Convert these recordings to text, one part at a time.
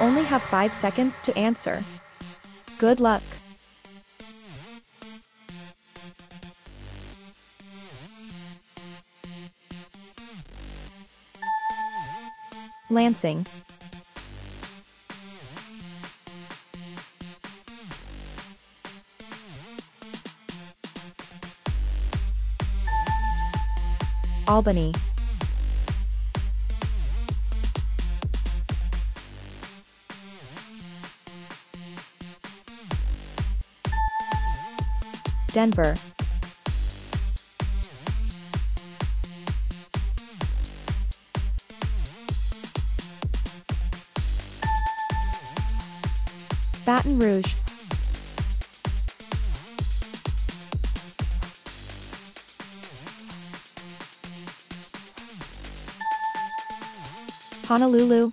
Only have five seconds to answer. Good luck. Lansing. Albany. Denver. Baton Rouge. Honolulu.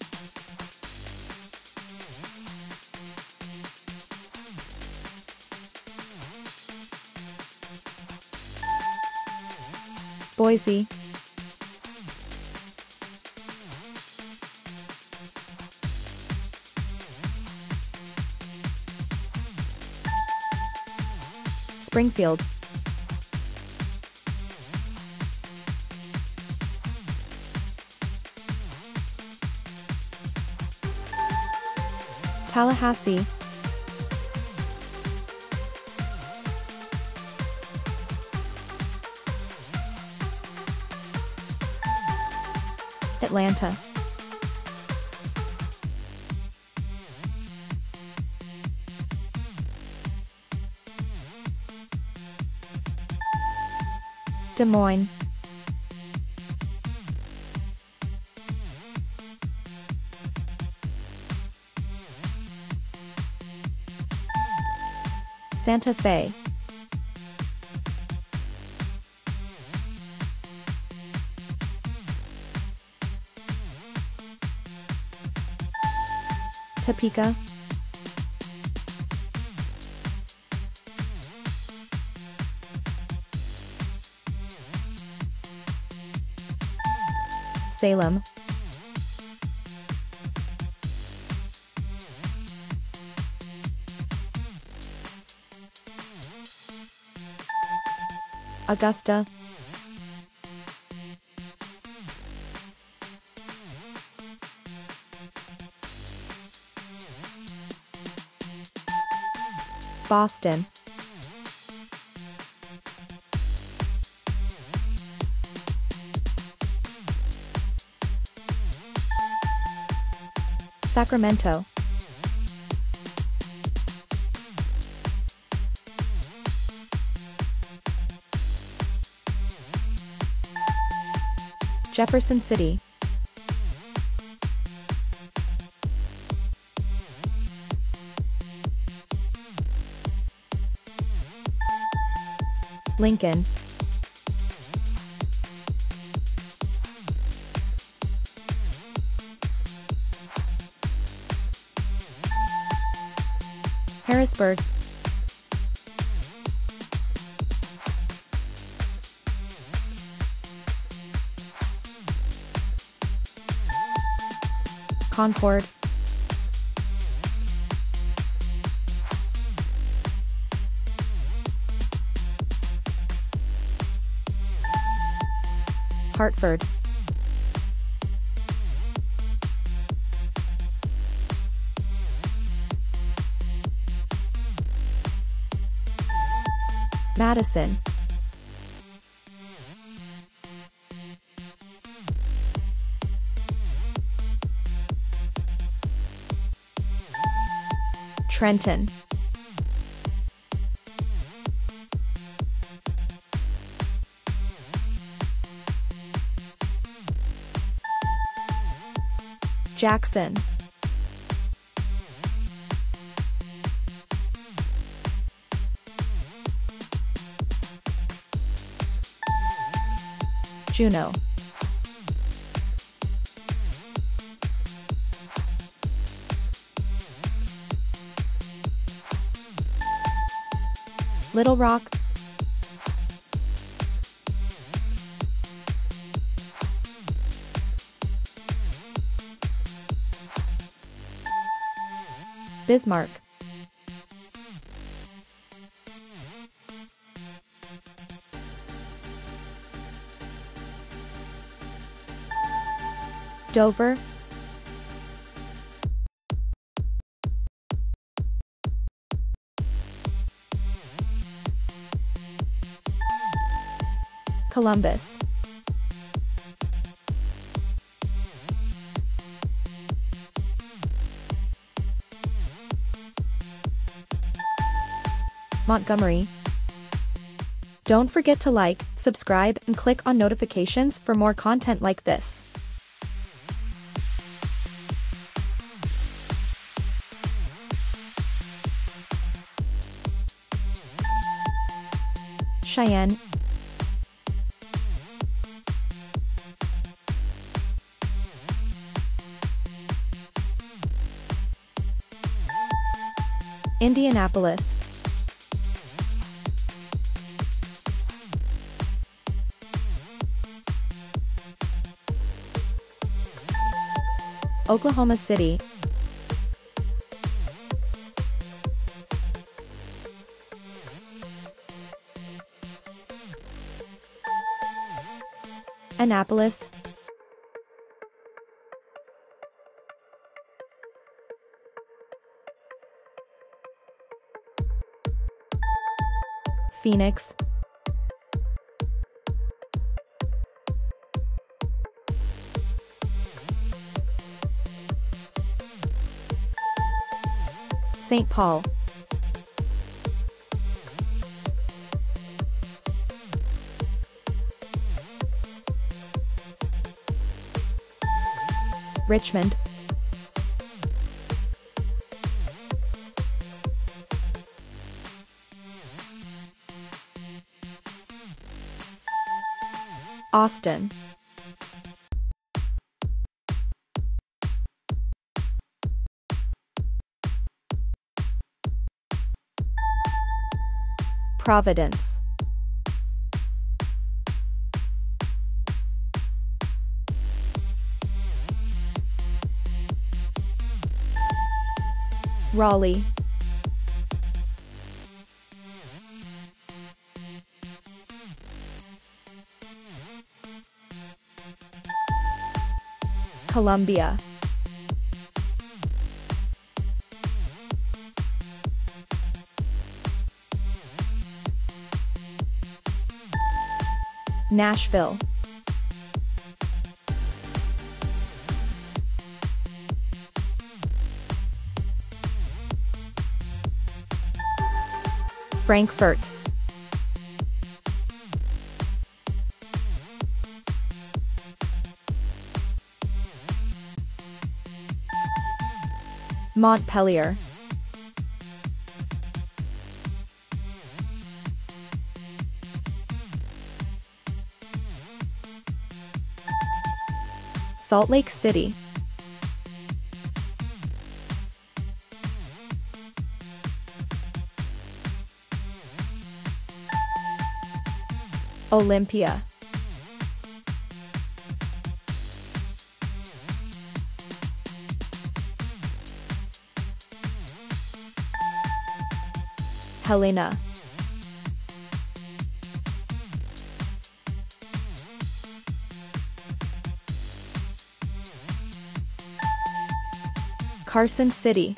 Springfield. Tallahassee. Atlanta. Des Moines. Santa Fe. Topeka. Salem. Augusta. Boston. Sacramento. Jefferson City. Lincoln. Harrisburg. Concord. Hartford. Madison. Trenton. Jackson. Juneau. Little Rock. Bismarck. Dover, Columbus. Montgomery. Don't forget to like, subscribe, and click on notifications for more content like this. Cheyenne. Indianapolis. Oklahoma City. Annapolis. Phoenix. St. Paul. Richmond. Austin. Providence. Raleigh. Columbia. Nashville. Frankfort. Montpelier. Salt Lake City. Olympia. Helena. Carson City.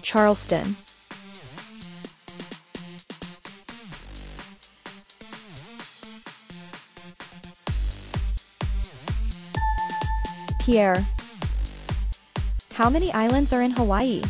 Charleston. Pierre. How many islands are in Hawaii?